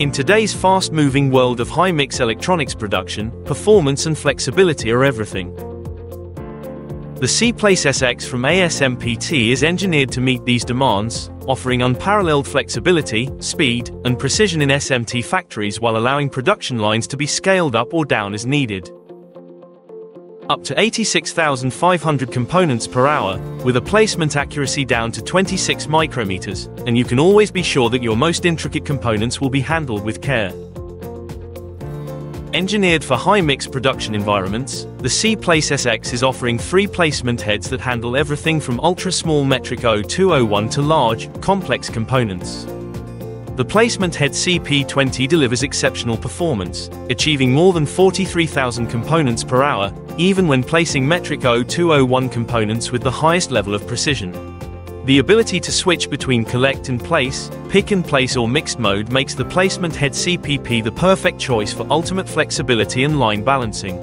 In today's fast-moving world of high-mix electronics production, performance and flexibility are everything. The SIPLACE SX from ASMPT is engineered to meet these demands, offering unparalleled flexibility, speed, and precision in SMT factories while allowing production lines to be scaled up or down as needed. Up to 86,500 components per hour, with a placement accuracy down to 26 micrometers, and you can always be sure that your most intricate components will be handled with care. Engineered for high-mix production environments, the SIPLACE SX is offering three placement heads that handle everything from ultra-small metric 0201 to large, complex components. The placement head CP20 delivers exceptional performance, achieving more than 43,000 components per hour, even when placing metric 0201 components with the highest level of precision. The ability to switch between collect and place, pick and place or mixed mode makes the placement head CPP the perfect choice for ultimate flexibility and line balancing.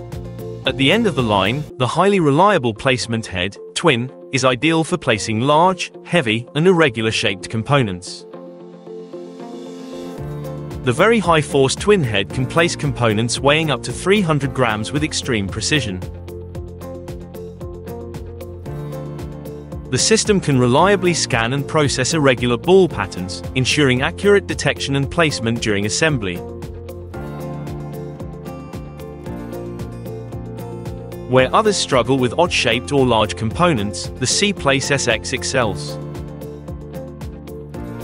At the end of the line, the highly reliable placement head, twin, is ideal for placing large, heavy, and irregular shaped components. The very high-force twin head can place components weighing up to 300 grams with extreme precision. The system can reliably scan and process irregular ball patterns, ensuring accurate detection and placement during assembly. Where others struggle with odd-shaped or large components, the SIPLACE SX excels.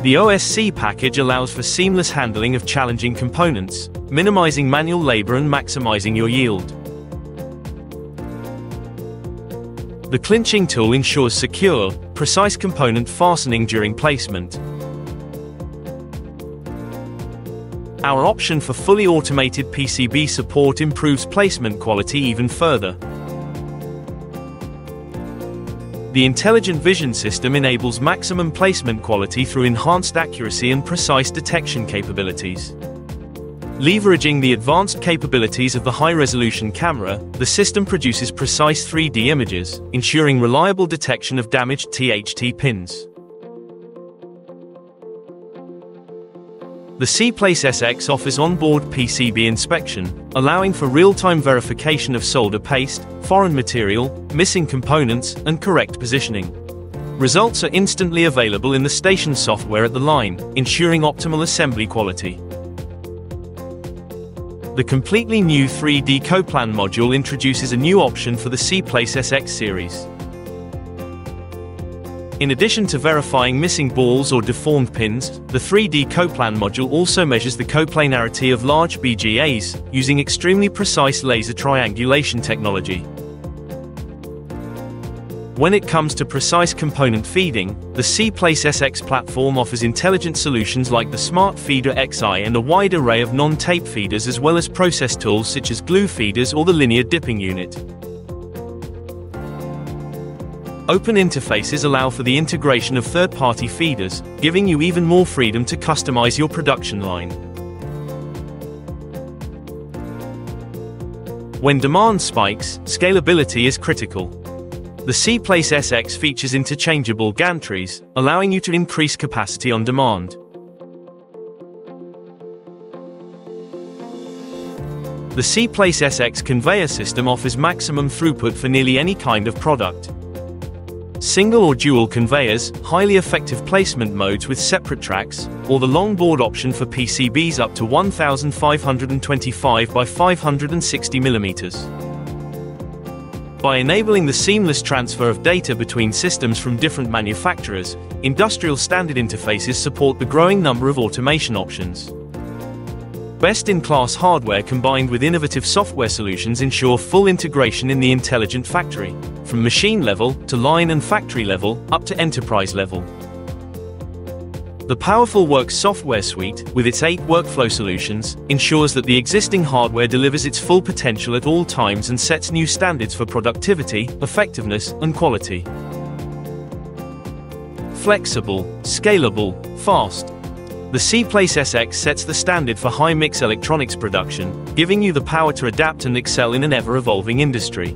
The OSC package allows for seamless handling of challenging components, minimizing manual labor and maximizing your yield. The clinching tool ensures secure, precise component fastening during placement. Our option for fully automated PCB support improves placement quality even further. The Intelligent Vision system enables maximum placement quality through enhanced accuracy and precise detection capabilities. Leveraging the advanced capabilities of the high-resolution camera, the system produces precise 3D images, ensuring reliable detection of damaged THT pins. The SIPLACE SX offers onboard PCB inspection, allowing for real-time verification of solder paste, foreign material, missing components, and correct positioning. Results are instantly available in the station software at the line, ensuring optimal assembly quality. The completely new 3D Coplan module introduces a new option for the SIPLACE SX series. In addition to verifying missing balls or deformed pins, the 3D Coplan module also measures the coplanarity of large BGAs, using extremely precise laser triangulation technology. When it comes to precise component feeding, the SIPLACE SX platform offers intelligent solutions like the Smart Feeder XI and a wide array of non-tape feeders as well as process tools such as glue feeders or the linear dipping unit. Open interfaces allow for the integration of third-party feeders, giving you even more freedom to customize your production line. When demand spikes, scalability is critical. The SIPLACE SX features interchangeable gantries, allowing you to increase capacity on demand. The SIPLACE SX conveyor system offers maximum throughput for nearly any kind of product. Single or dual conveyors, highly effective placement modes with separate tracks, or the long board option for PCBs up to 1525 by 560 mm. By enabling the seamless transfer of data between systems from different manufacturers, industrial standard interfaces support the growing number of automation options. Best-in-class hardware combined with innovative software solutions ensure full integration in the intelligent factory, from machine level to line and factory level, up to enterprise level. The Powerful Works software suite, with its eight workflow solutions, ensures that the existing hardware delivers its full potential at all times and sets new standards for productivity, effectiveness, and quality. Flexible, scalable, fast, the SIPLACE SX sets the standard for high-mix electronics production, giving you the power to adapt and excel in an ever-evolving industry.